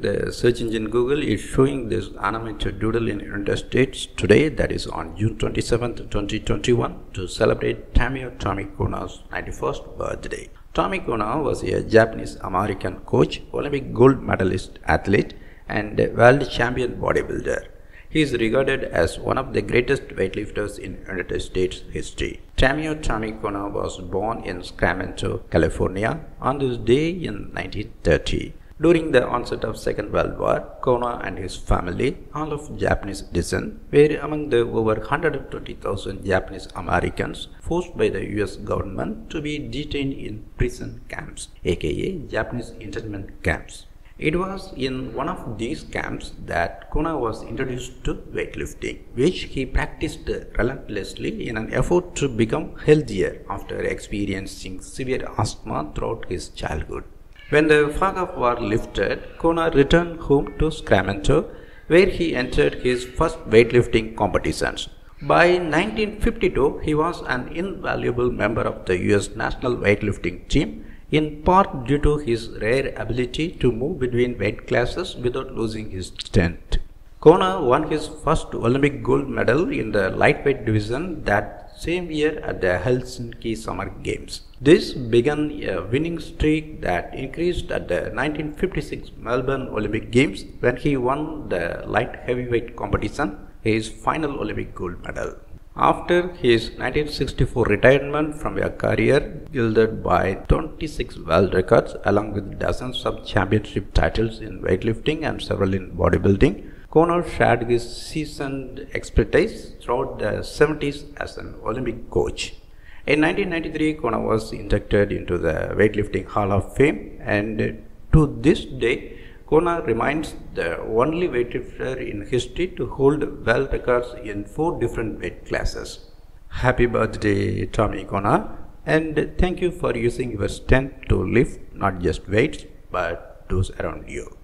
The search engine Google is showing this animated doodle in United States today, that is on June 27, 2021, to celebrate Tamio Tommy Kono's 91st birthday. Tommy Kono was a Japanese American coach, Olympic gold medalist athlete, and world champion bodybuilder. He is regarded as one of the greatest weightlifters in United States history. Tamio Tommy Kono was born in Sacramento, California on this day in 1930. During the onset of Second World War, Kono and his family, all of Japanese descent, were among the over 120,000 Japanese Americans forced by the US government to be detained in prison camps, aka Japanese internment camps. It was in one of these camps that Kono was introduced to weightlifting, which he practiced relentlessly in an effort to become healthier after experiencing severe asthma throughout his childhood. When the fog of war lifted, Kono returned home to Sacramento, where he entered his first weightlifting competitions. By 1952, he was an invaluable member of the US national weightlifting team in part due to his rare ability to move between weight classes without losing his strength. Kono won his first Olympic gold medal in the lightweight division that same year at the Helsinki Summer Games. This began a winning streak that increased at the 1956 Melbourne Olympic Games when he won the light heavyweight competition, his final Olympic gold medal. After his 1964 retirement from a career gilded by 26 world records along with dozens of championship titles in weightlifting and several in bodybuilding, Kono shared his seasoned expertise throughout the 70s as an Olympic coach. In 1993, Kono was inducted into the Weightlifting Hall of Fame and to this day Kono remains the only weightlifter in history to hold world records in four different weight classes. Happy birthday, Tommy Kono, and thank you for using your strength to lift not just weights but those around you.